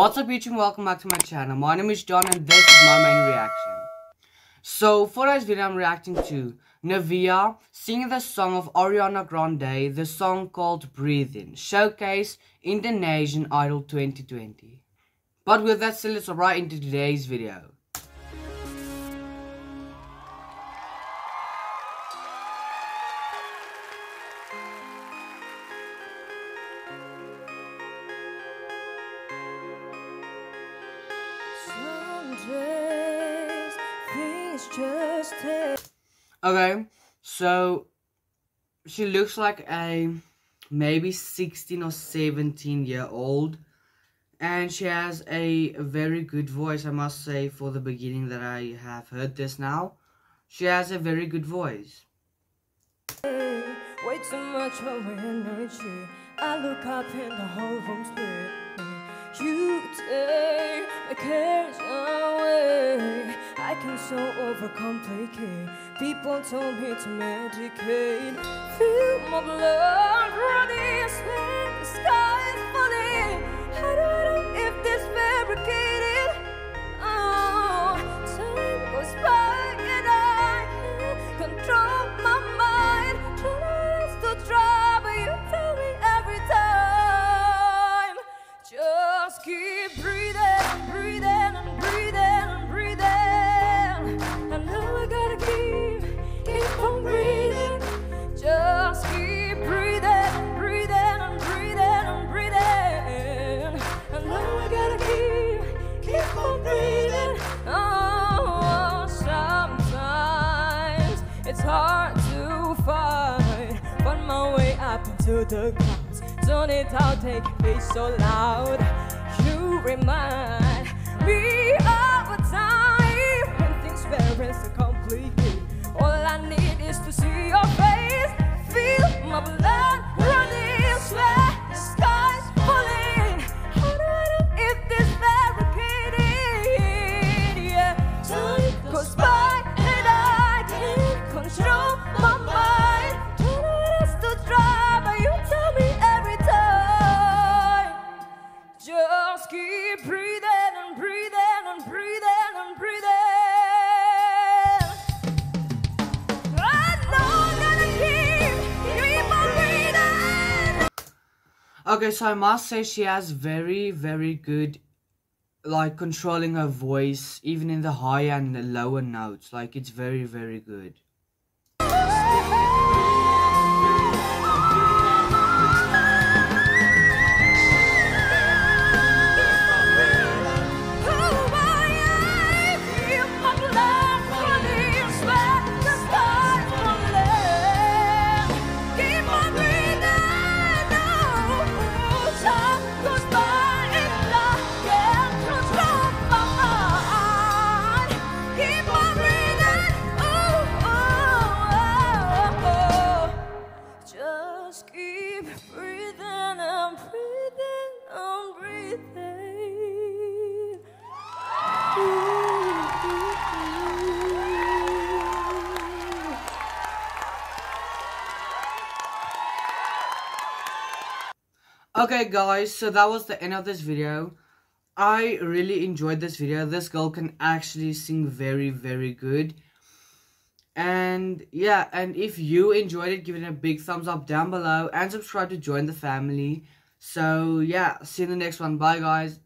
What's up YouTube welcome back to my channel. My name is John and this is my main reaction. So for today's video I'm reacting to Novia singing the song of Ariana Grande, the song called Breathin, Showcase Indonesian Idol 2020. But with that said let's right into today's video. Okay, so she looks like a maybe 16 or 17 year old and she has a very good voice I must say for the beginning that I have heard this now. She has a very good voice. Way too much of energy. I look up and the whole room split you take so overcomplicate. People told me to medicate. Feel my blood it's hard to find. Find my way up into the clouds Turn it out, take it so loud? You remind Okay, so I must say she has very, very good, like, controlling her voice, even in the higher and the lower notes. Like, it's very, very good. Okay guys, so that was the end of this video. I really enjoyed this video. This girl can actually sing very, very good. And yeah, and if you enjoyed it, give it a big thumbs up down below and subscribe to join the family. So yeah, see you in the next one. Bye guys.